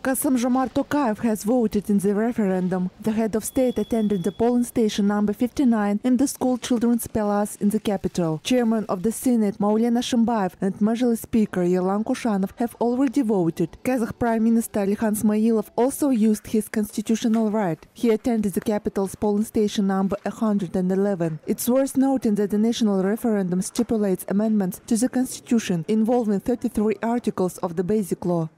Kassym-Jomart Tokayev has voted in the referendum. The head of state attended the polling station number 59 in the school Children's Palace in the capital. Chairman of the Senate Maulen Ashimbayev and Mazhilis Speaker Yerlan Koshanov have already voted. Kazakh Prime Minister Alikhan Smailov also used his constitutional right. He attended the capital's polling station number 111. It's worth noting that the national referendum stipulates amendments to the constitution involving 33 articles of the Basic Law.